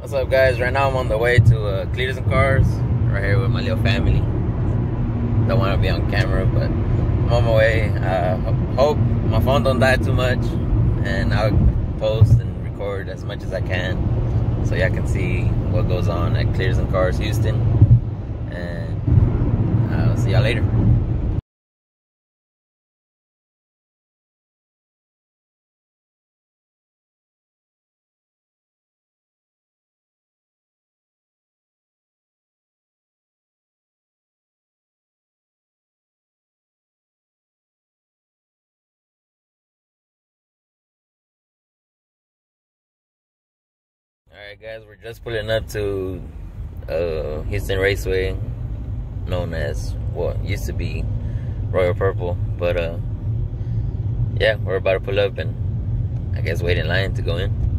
What's up, guys? Right now I'm on the way to uh, and Cars, right here with my little family. Don't want to be on camera, but I'm on my way. Uh, hope my phone don't die too much, and I'll post and record as much as I can, so y'all can see what goes on at Cleetus and Cars Houston. And I'll see y'all later. Alright guys, we're just pulling up to uh, Houston Raceway, known as what used to be Royal Purple. But uh, yeah, we're about to pull up and I guess wait in line to go in.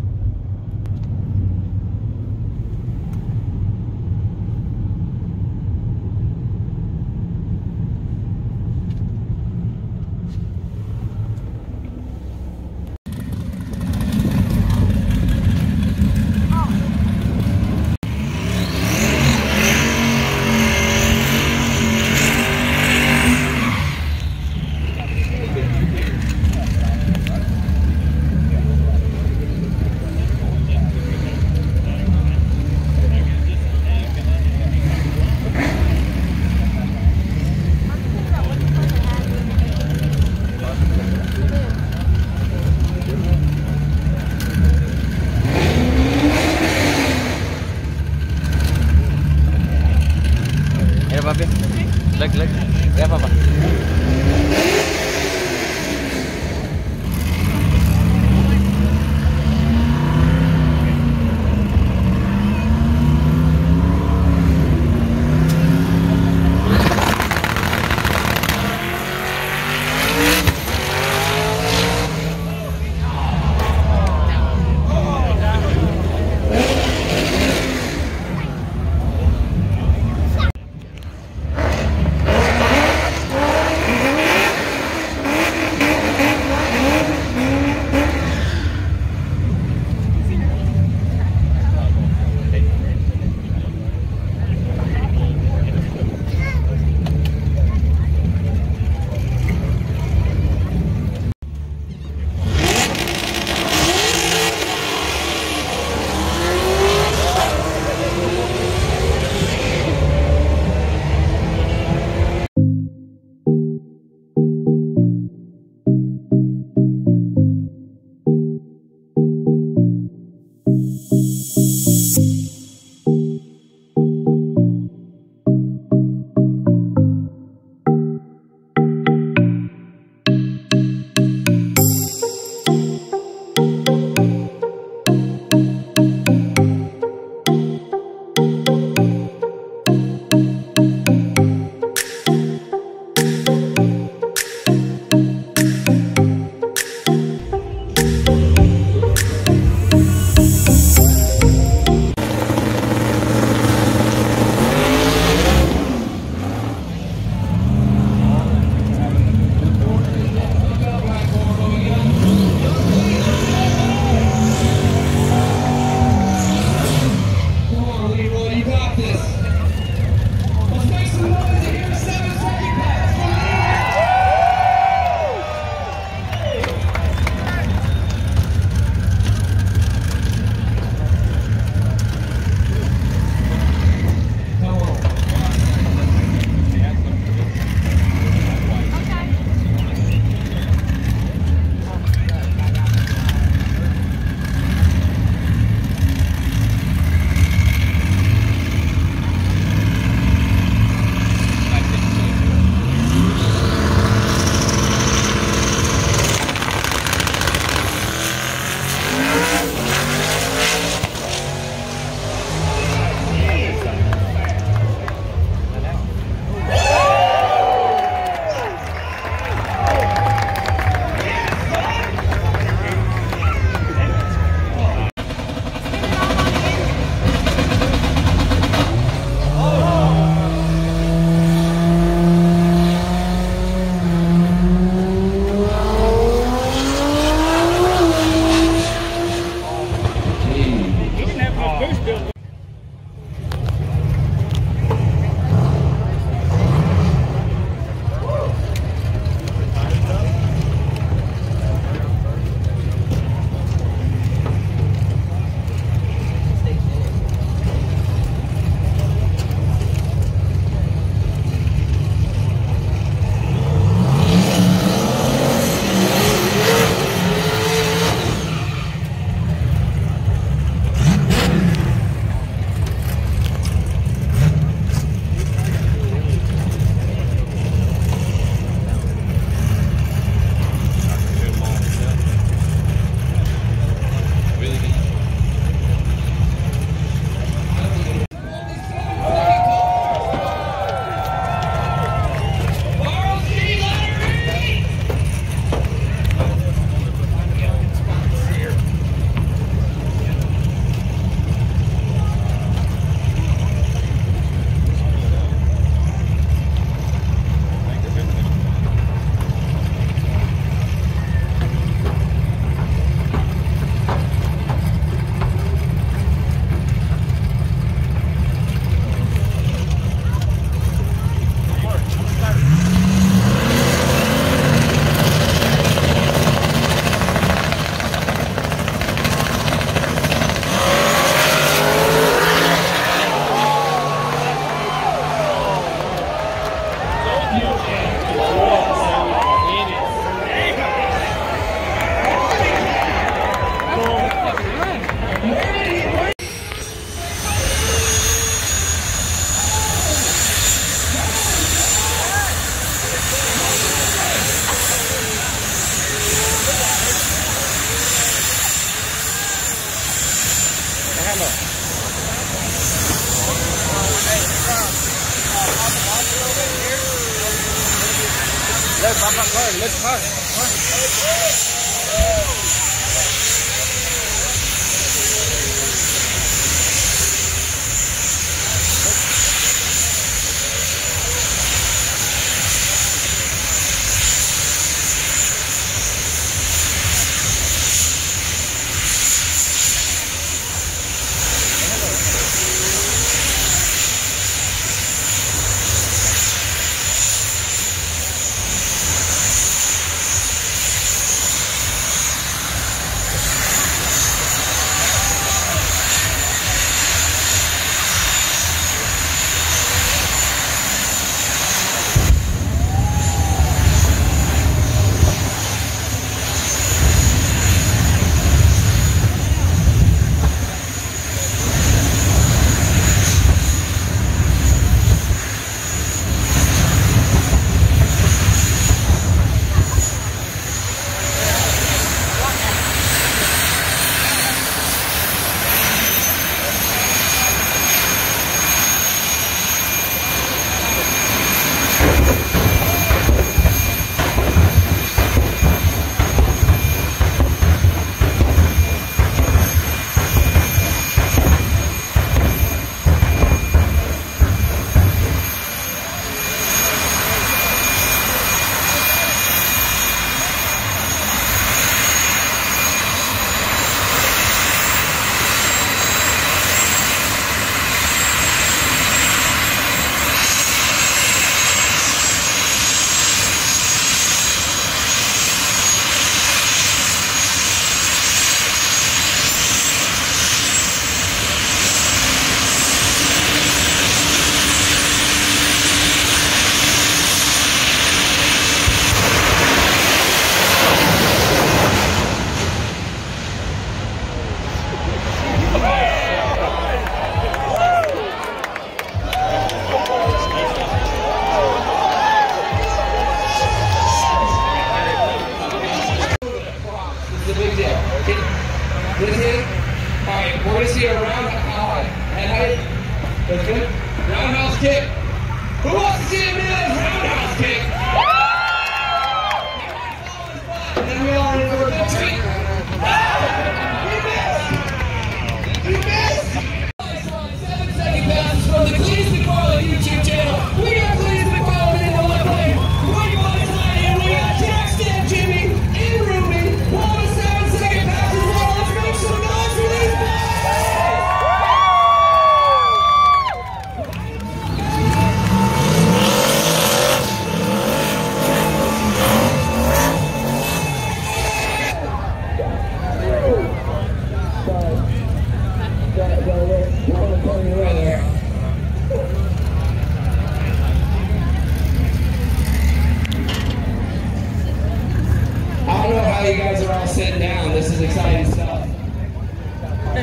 Ya, Pak. Lek, lek. Ya, Pak. はい。はい。kick? Who wants to see a Amelia roundhouse kick? Woo! And we are in for a victory.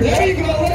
There you go.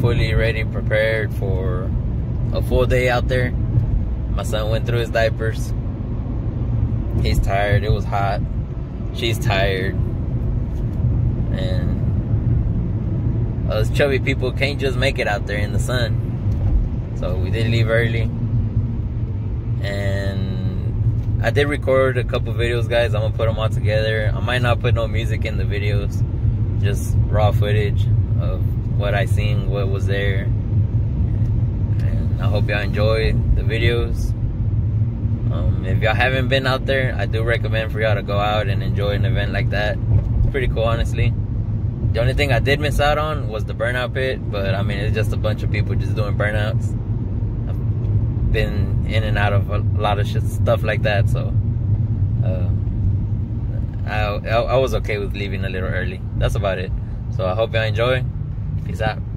Fully ready, prepared for a full day out there. My son went through his diapers. He's tired. It was hot. She's tired. And us chubby people can't just make it out there in the sun. So we did leave early. And I did record a couple videos, guys. I'm gonna put them all together. I might not put no music in the videos, just raw footage of what I seen, what was there. And I hope y'all enjoy the videos. Um, if y'all haven't been out there, I do recommend for y'all to go out and enjoy an event like that. It's pretty cool, honestly. The only thing I did miss out on was the burnout pit, but I mean, it's just a bunch of people just doing burnouts. I've been in and out of a lot of shit, stuff like that, so uh, I, I, I was okay with leaving a little early. That's about it. So I hope y'all enjoy. Peace out.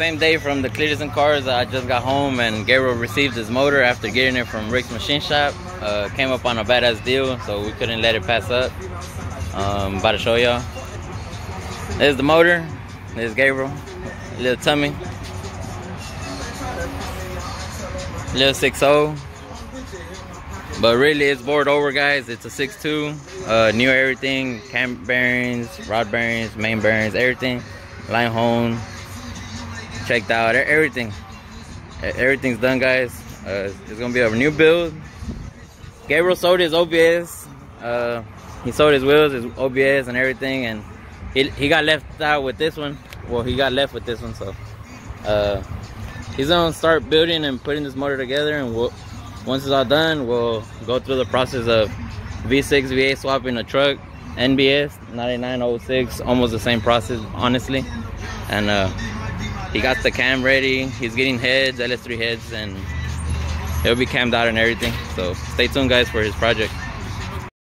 Same day from the Cleetus and Cars. I just got home and Gabriel received his motor after getting it from Rick's Machine Shop. Uh, came up on a badass deal, so we couldn't let it pass up. Um, about to show y'all. There's the motor. There's Gabriel. Little tummy. Little 6.0. But really, it's bored over, guys. It's a 6.2. Uh, new everything. Cam bearings, rod bearings, main bearings, everything. Line hone checked out. Everything. Everything's done guys. Uh, it's gonna be a new build. Gabriel sold his obs uh, he sold his wheels his obs and everything and he, he got left out with this one. Well he got left with this one so uh, he's gonna start building and putting this motor together and we'll, once it's all done we'll go through the process of v6 v8 swapping a truck nbs 9906 almost the same process honestly. And uh, he got the cam ready. He's getting heads, LS3 heads, and it'll be cammed out and everything. So stay tuned, guys, for his project.